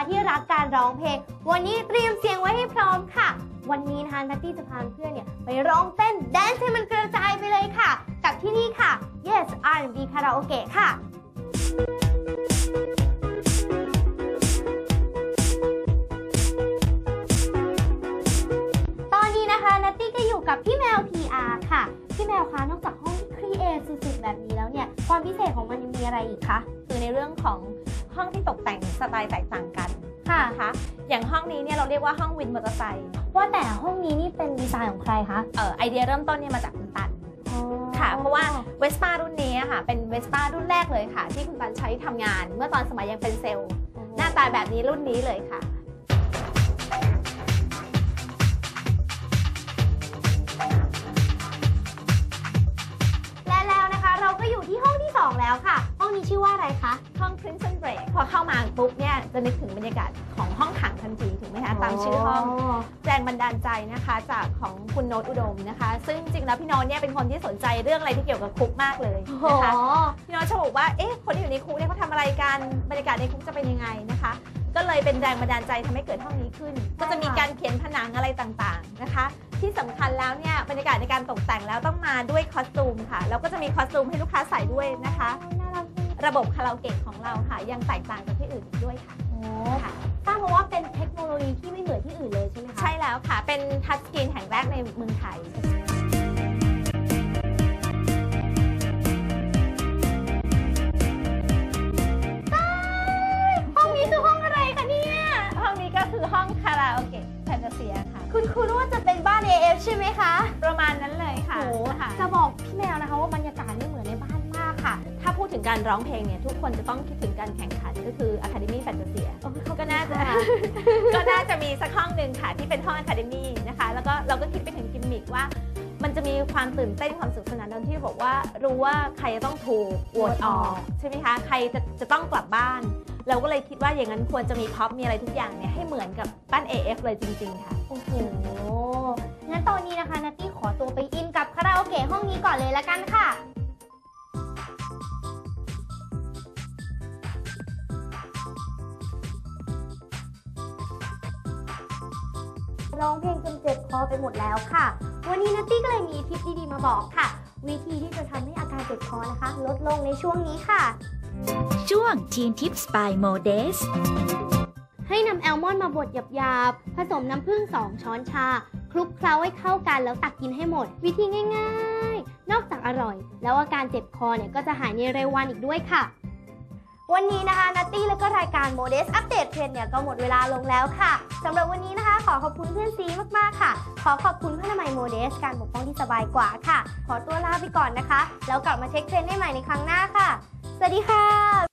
ะที่รักการร้องเพลง วันนี้เตรียมเสียงไว้ให้พร้อมค่ะ วันนี้นะคะนัตตี้จะพาเพื่อนเนี่ยไปร้องเต้นแดนซ์ให้มันกระจายไปเลยค่ะ กับที่นี่ค่ะ Yes R&B Karaoke ค่ะตอนนี้นะคะนัตตี้ก็อยู่กับพี่แมว PR ค่ะ พี่แมวคะ นอกจาก เอทสุดๆแบบนี้แล้วเนี่ย ความพิเศษของมันยังมีอะไรอีกคะ คือในเรื่องของห้องที่ตกแต่งสไตล์แตกต่างกันค่ะนะคะ อย่างห้องนี้เนี่ยเราเรียกว่าห้องวินมอเตอร์ไซค์ ว่าแต่ห้องนี้นี่เป็นดีไซน์ของใครคะ เอ่อไอเดียเริ่มต้นเนี่ยมาจากคุณตันค่ะ เพราะว่าเวสป้ารุ่นนี้อะค่ะ เป็นเวสป้ารุ่นแรกเลยค่ะ ที่คุณตันใช้ทำงาน เมื่อตอนสมัยยังเป็นเซลล์ หน้าตาแบบนี้รุ่นนี้เลยค่ะและ แล้วค่ะ ห้องนี้ชื่อว่าอะไรคะ ห้อง Crimson Break พอเข้ามาปุ๊บเนี่ยจะนึกถึงบรรยากาศของห้องขังทันทีถูกไหมคะตามชื่อห้องแรงบันดาลใจนะคะจากของคุณโน้ตอุดมนะคะ ซึ่งจริงๆแล้วพี่โน้ตเนี่ยเป็นคนที่สนใจเรื่องอะไรที่เกี่ยวกับคุกมากเลยโอ้โหนะคะพี่โน้ตชอบบอกว่าเอ๊ะคนที่อยู่ในคุกเนี่ยเขาทำอะไรกันบรรยากาศในคุกจะเป็นยังไงนะคะก็เลยเป็นแรงบันดาลใจทำให้เกิดห้องนี้ขึ้น ก็จะมีการเขียนผนังอะไรต่างๆนะคะ ที่สำคัญแล้วเนี่ยบรรยากาศในการตกแต่งแล้วต้องมาด้วยคอสตูมค่ะแล้วก็จะมีคอสตูมให้ลูกค้าใส่ด้วยนะคะน่ารักจังระบบคาราโอเกะของเราค่ะ ยังแตกต่างจากที่อื่นอีกด้วยค่ะโอ้ทราบมาว่าเป็นเทคโนโลยีที่ไม่เหมือนที่อื่นเลยใช่ไหมคะ ใช่แล้วค่ะ เป็นทัชสกรีนแห่งแรกในเมืองไทยห้องนี้คือห้องอะไรคะเนี่ยห้องนี้ก็คือห้องคาราโอเกะแฟนตาเซียค่ะ คุณคุณว่าจะเป็นบ้าน AF ใช่ไหมคะ ประมาณนั้นเลยค่ะโอ้ค่ะ จะบอกพี่แมวนะคะว่าบรรยากาศนี่เหมือนในบ้านมากค่ะ ถ้าพูดถึงการร้องเพลงเนี่ย ทุกคนจะต้องคิดถึงการแข่งขันก็คือ Academy Fantasia ก็น่าจะ ก็น่าจะมีสักห้องหนึ่งค่ะ ที่เป็นห้อง Academy นะคะ แล้วก็เราก็คิดไปถึงกิมมิคว่ามันจะมีความตื่นเต้นความสนุกสนานตอนที่บอกว่ารู้ว่าใครจะต้องถูกโหวตออกใช่ไหมคะใครจะจะต้องกลับบ้าน เราก็เลยคิดว่าอย่างนั้นควรจะมีพ็อปมีอะไรทุกอย่างเนี่ยให้เหมือนกับบ้าน AF เลยจริง ๆ ค่ะ โอ้โห งั้นตอนนี้นะคะนัตตี้ขอตัวไปอินกับคาราโอเกะห้องนี้ก่อนเลยละกันค่ะ ร้องเพลงจนเจ็บคอไปหมดแล้วค่ะ วันนี้นัตตี้ก็เลยมีทิปดีๆมาบอกค่ะ วิธีที่จะทำให้อาการเจ็บคอนะคะ ลดลงในช่วงนี้ค่ะ ช่วง Teen Tips by Modes ให้นำอัลมอนด์มาบดหยาบๆ ผสมน้ำผึ้ง2 ช้อนชา คลุกเคล้าให้เข้ากันแล้วตักกินให้หมด วิธีง่ายๆ นอกจากอร่อย แล้วอาการเจ็บคอเนี่ยก็จะหายในเร็ววันอีกด้วยค่ะ วันนี้นะคะนัตตี้แล้วก็รายการ Modess Update Trend เนี่ยก็หมดเวลาลงแล้วค่ะสำหรับวันนี้นะคะขอขอบคุณเพื่อนซีมากๆค่ะ ขอขอบคุณผ้าอนามัย Modess การปกป้องที่สบายกว่าค่ะ ขอตัวลาไปก่อนนะคะ แล้วกลับมาเช็คเทรนด์ได้ใหม่ในครั้งหน้าค่ะ สวัสดีค่ะ